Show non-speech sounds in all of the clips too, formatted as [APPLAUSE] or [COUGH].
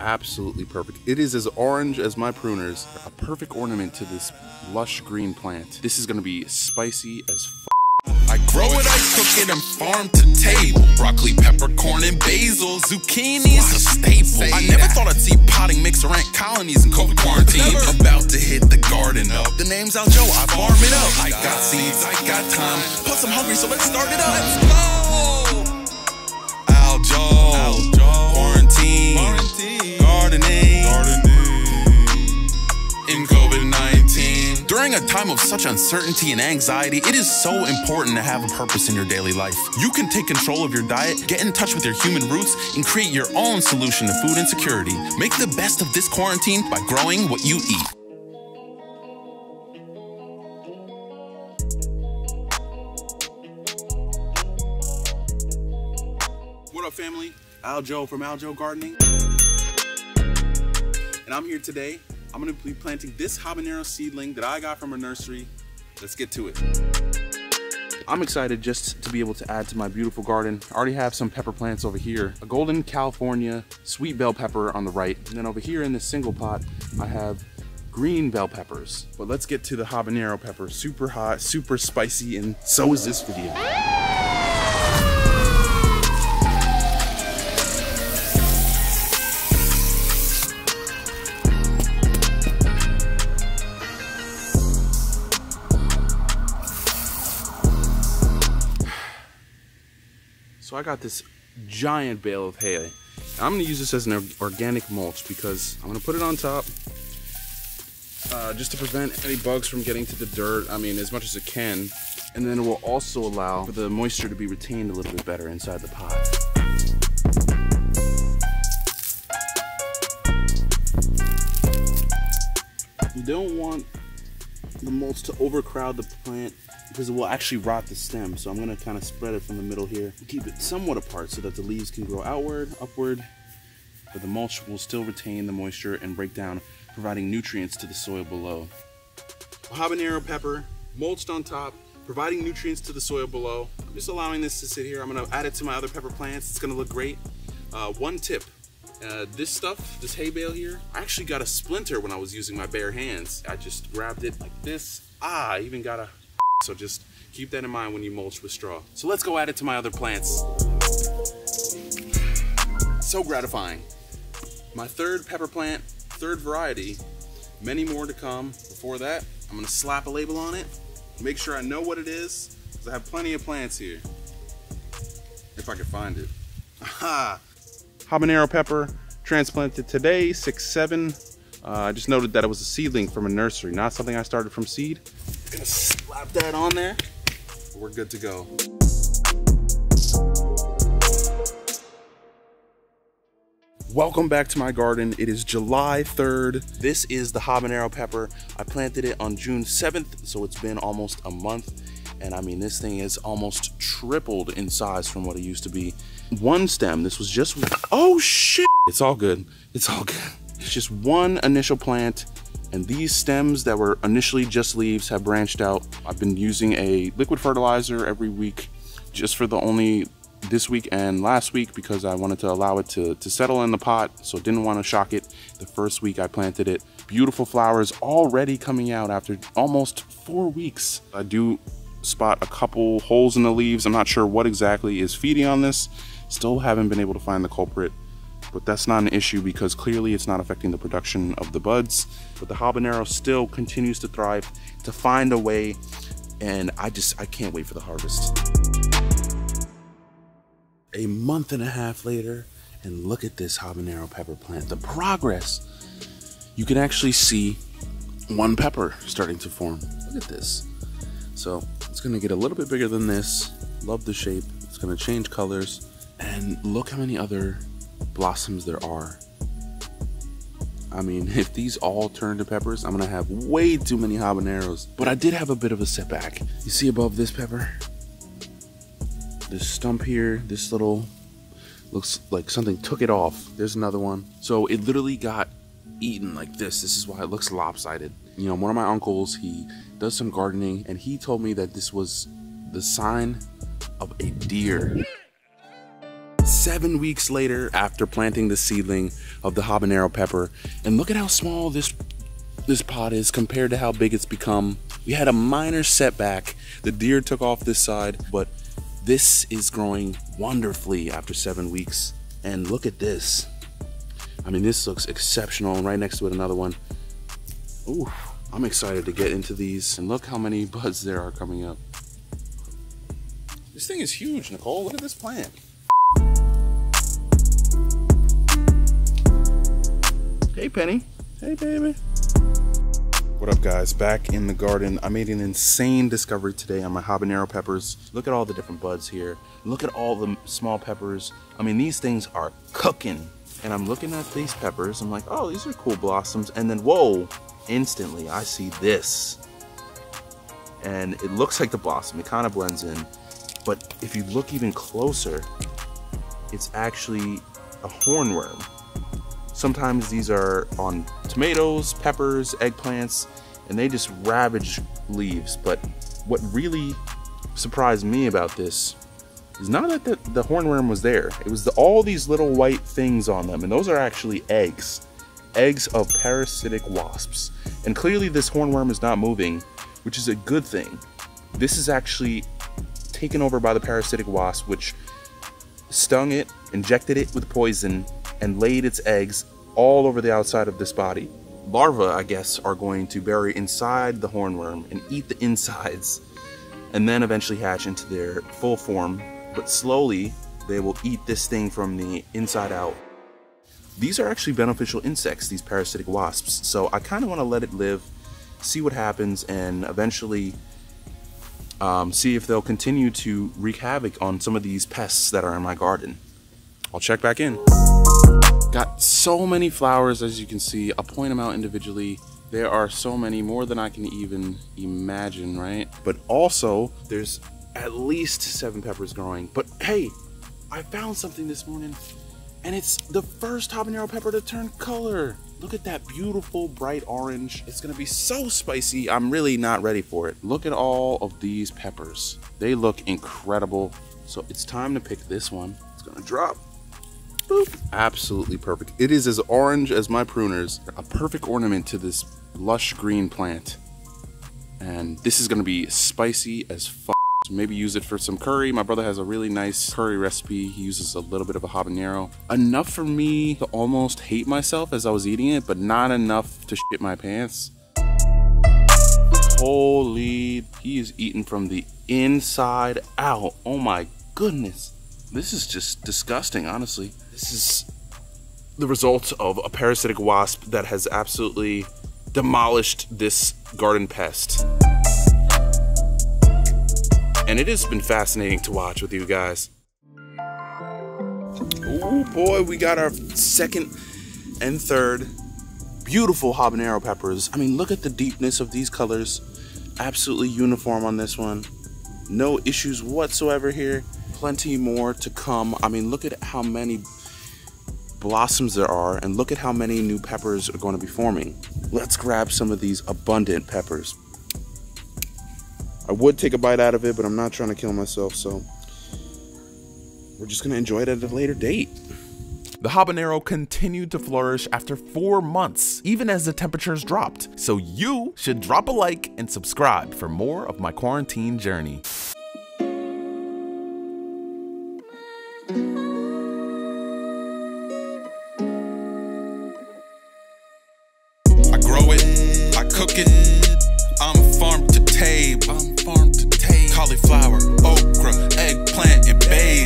absolutely perfect. It is as orange as my pruners. A perfect ornament to this lush green plant. This is gonna be spicy as I grow it, I cook it, and farm to table. Broccoli, peppercorn, and basil. Zucchini is a staple. I never thought I'd see potting mix or ant colonies in COVID quarantine. About to hit the garden up. The name's aLJo, I farm it up. I got seeds, I got time. Plus, I'm hungry, so let's start it up. Let's go! During a time of such uncertainty and anxiety, it is so important to have a purpose in your daily life. You can take control of your diet, get in touch with your human roots, and create your own solution to food insecurity. Make the best of this quarantine by growing what you eat. What up, family? aLJo from aLJo Gardening. And I'm here today. I'm gonna be planting this habanero seedling that I got from a nursery. Let's get to it. I'm excited just to be able to add to my beautiful garden. I already have some pepper plants over here. A golden California sweet bell pepper on the right. And then over here in this single pot, I have green bell peppers. But let's get to the habanero pepper. Super hot, super spicy, and so is this video. So I got this giant bale of hay. I'm gonna use this as an organic mulch because I'm gonna put it on top uh, just to prevent any bugs from getting to the dirt. I mean, as much as it can. And then it will also allow for the moisture to be retained a little bit better inside the pot. You don't want the mulch to overcrowd the plant because it will actually rot the stem. So I'm gonna kind of spread it from the middle here. Keep it somewhat apart so that the leaves can grow outward, upward, but the mulch will still retain the moisture and break down, providing nutrients to the soil below. Habanero pepper, mulched on top, providing nutrients to the soil below. I'm just allowing this to sit here. I'm gonna add it to my other pepper plants. It's gonna look great. Uh, one tip, uh, this stuff, this hay bale here, I actually got a splinter when I was using my bare hands. I just grabbed it like this. Ah, I even got a, so just keep that in mind when you mulch with straw. So let's go add it to my other plants. So gratifying. My third pepper plant, third variety, many more to come. Before that, I'm gonna slap a label on it, make sure I know what it is, because I have plenty of plants here. If I can find it. Aha! Habanero pepper, transplanted today, 6-7. Uh, I just noted that it was a seedling from a nursery, not something I started from seed. Gonna slap that on there. We're good to go. Welcome back to my garden. It is July 3rd. This is the habanero pepper. I planted it on June 7th, so it's been almost a month. And I mean, this thing is almost tripled in size from what it used to be. One stem, this was just, oh shit. It's all good. It's all good. It's just one initial plant and these stems that were initially just leaves have branched out. I've been using a liquid fertilizer every week just for the only this week and last week because I wanted to allow it to, to settle in the pot, so didn't want to shock it the first week I planted it. Beautiful flowers already coming out after almost four weeks. I do spot a couple holes in the leaves. I'm not sure what exactly is feeding on this. Still haven't been able to find the culprit, but that's not an issue because clearly it's not affecting the production of the buds. But the habanero still continues to thrive to find a way, and I just, I can't wait for the harvest a month and a half later, and look at this habanero pepper plant. The progress. You can actually see one pepper starting to form. Look at this. So it's gonna get a little bit bigger than this. Love the shape. It's gonna change colors. And look how many other blossoms there are. I mean, [LAUGHS] if these all turn to peppers, I'm gonna have way too many habaneros. But I did have a bit of a setback. You see above this pepper? this stump here, this little looks like something took it off. There's another one. So it literally got eaten like this. This is why it looks lopsided. You know, one of my uncles, he does some gardening and he told me that this was the sign of a deer. Seven weeks later after planting the seedling of the habanero pepper. And look at how small this this pot is compared to how big it's become. We had a minor setback. The deer took off this side, but this is growing wonderfully after seven weeks. And look at this. I mean, this looks exceptional. Right next to it, another one. Ooh, I'm excited to get into these. And look how many buds there are coming up. This thing is huge, Nicole. Look at this plant. Hey, Penny. Hey, baby. What up, guys? Back in the garden. I made an insane discovery today on my habanero peppers. Look at all the different buds here. Look at all the small peppers. I mean, these things are cooking. And I'm looking at these peppers. I'm like, oh, these are cool blossoms. And then, whoa, instantly I see this. And it looks like the blossom. It kind of blends in. But if you look even closer, it's actually a hornworm. Sometimes these are on tomatoes, peppers, eggplants, and they just ravage leaves. But what really surprised me about this is not that the, the hornworm was there. It was the, all these little white things on them, and those are actually eggs. Eggs of parasitic wasps. And clearly this hornworm is not moving, which is a good thing. This is actually taken over by the parasitic wasp, which stung it, injected it with poison, and laid its eggs all over the outside of this body. Larvae, I guess, are going to bury inside the hornworm and eat the insides, and then eventually hatch into their full form, but slowly they will eat this thing from the inside out. These are actually beneficial insects, these parasitic wasps, so I kind of want to let it live, see what happens, and eventually um, see if they'll continue to wreak havoc on some of these pests that are in my garden. I'll check back in. Got so many flowers as you can see. I'll point them out individually. There are so many, more than I can even imagine, right? But also, there's at least seven peppers growing. But hey, I found something this morning, and it's the first habanero pepper to turn color. Look at that beautiful bright orange. It's gonna be so spicy. I'm really not ready for it. Look at all of these peppers. They look incredible. So it's time to pick this one. It's gonna drop. Boop. Absolutely perfect. It is as orange as my pruners. A perfect ornament to this lush green plant. And this is gonna be spicy as fuck. Maybe use it for some curry. My brother has a really nice curry recipe. He uses a little bit of a habanero. Enough for me to almost hate myself as I was eating it, but not enough to shit my pants. Holy, he is eating from the inside out. Oh my goodness. This is just disgusting, honestly. This is the result of a parasitic wasp that has absolutely demolished this garden pest. And it has been fascinating to watch with you guys. Oh boy, we got our second and third beautiful habanero peppers. I mean, look at the deepness of these colors. Absolutely uniform on this one. No issues whatsoever here. Plenty more to come. I mean, look at how many blossoms there are, and look at how many new peppers are going to be forming. Let's grab some of these abundant peppers. I would take a bite out of it, but I'm not trying to kill myself, so we're just going to enjoy it at a later date. The habanero continued to flourish after four months, even as the temperatures dropped. So you should drop a like and subscribe for more of my quarantine journey.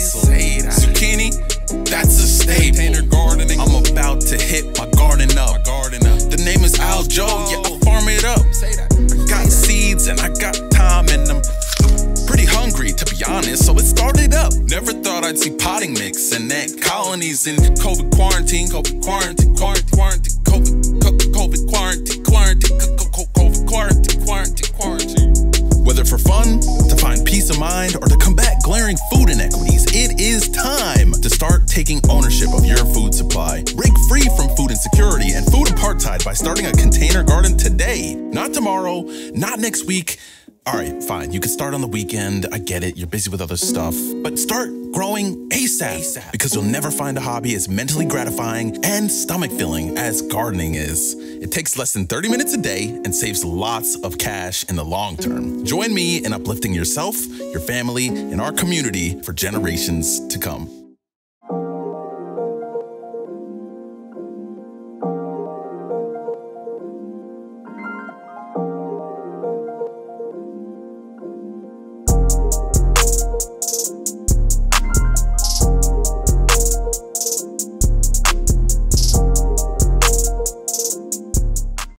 Colonies not next week, All right, fine. You can start on the weekend. I get it. You're busy with other stuff. But start growing ASAP, ASAP. because you'll never find a hobby as mentally gratifying and stomach filling as gardening is. It takes less than 30 minutes a day and saves lots of cash in the long term. Join me in uplifting yourself, your family, and our community for generations to come.